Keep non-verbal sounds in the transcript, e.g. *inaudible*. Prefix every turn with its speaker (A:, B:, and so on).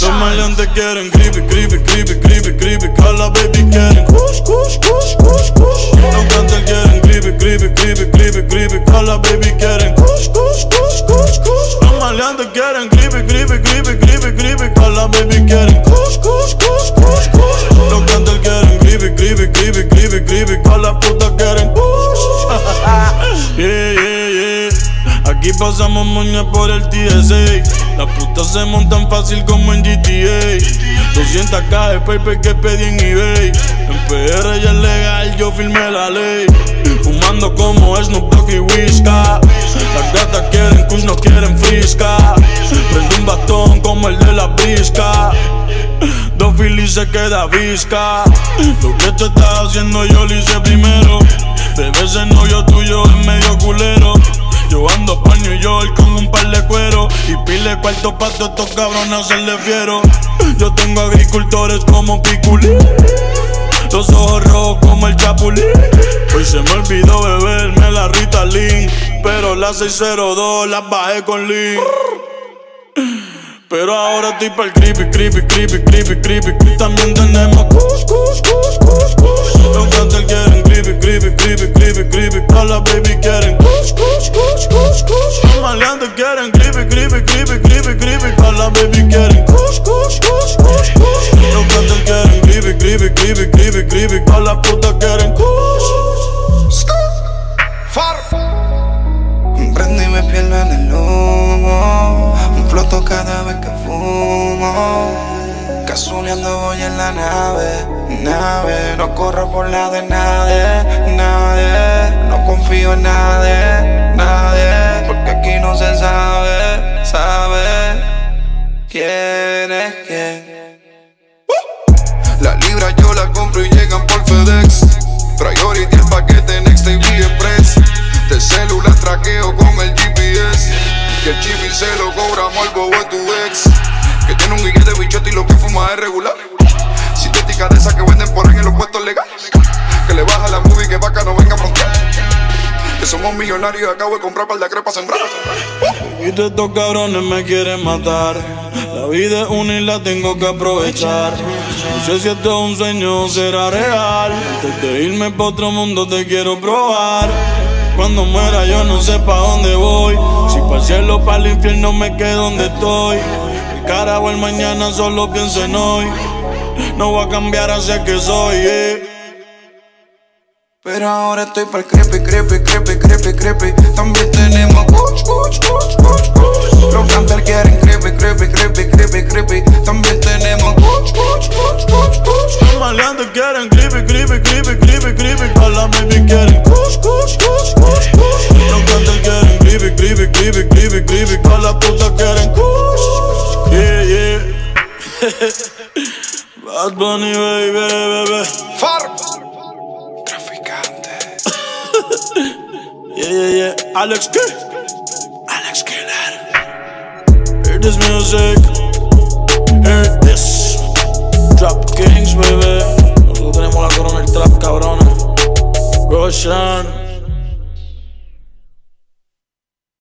A: Los maleantes quieren creepy, creepy, creepy, creepy, creepy. Cala, Aquí pasamos moña por el TSA. Las putas se montan fácil como en GTA. 200k de paper que pedí en eBay. En PR ya es legal, yo firmé la ley. Fumando como Snoop Dogg y Whisca. Las gatas quieren kush, no quieren frisca. Prende un bastón como el de la brisca. Dos filis se queda visca. Lo que tú estás haciendo yo lo hice primero. Bebé, ese novio tuyo es medio culero. Cuarto pa' todos estos cabrones se le fiero Yo tengo agricultores como Piculín Los ojos rojos como el Chapulín. Hoy se me olvidó beberme la Ritalin Pero la 602 la bajé con Lean pero ahora estoy pa'l creepy, creepy, creepy, creepy, creepy También tenemos kush, kush Los cantantes quieren creepy, creepy, creepy, creepy, creepy Cala baby quieren kush, kush, kush, kush, kush Los maleantes quieren creepy, creepy, creepy, creepy, creepy Cala baby quieren kush, kush, kush, kush, kush Los cantantes quieren creepy, creepy, creepy, creepy, creepy Cala puta quieren kush
B: Far. Prendo y me pierdo en el humo. Floto cada vez que fumo. Casuleando voy en la nave, nave. No corro por la de nadie, nadie. No confío en nadie, nadie. Porque aquí no se sabe, sabe quién es quién. La libra yo la compro y llegan por FedEx. Priority el paquete Next TV Express. De celular traqueo con el GPS. Y el chip se lo cobramos al bobo tu ex. Es regular. Sintética de esas que venden por ahí en los puestos legales. Que le baja la movie que vaca no venga a frontear. Que somos millonarios y acabo de comprar par de crepa sembrar.
A: Todos estos cabrones me quieren matar. La vida es una y la tengo que aprovechar. No sé si esto es un sueño o será real. Antes de irme pa' otro mundo te quiero probar. Cuando muera yo no sé pa' dónde voy. Si para el cielo para el infierno me quedo donde estoy. El cara o el mañana solo pienso en hoy. No voy a cambiar hacia que soy. eh.
B: Pero ahora estoy para creepy, creepy, creepy, creepy, creepy. También tenemos kuch, kuch, kuch, kuch. Los cantantes quieren creepy, creepy, creepy, creepy, creepy. También tenemos kuch, kuch, kuch, kuch, kuch.
A: Los maleantes quieren creepy, creepy, creepy, creepy, creepy. Para la baby quieren kush, kush, kush, kush, kush. Los cantantes quieren Bad Bunny, baby, baby.
B: Far. Traficante. *laughs*
A: Yeah, yeah, yeah. Alex K. Alex Killer. Hear this music. Hear this. Trap Kings, baby.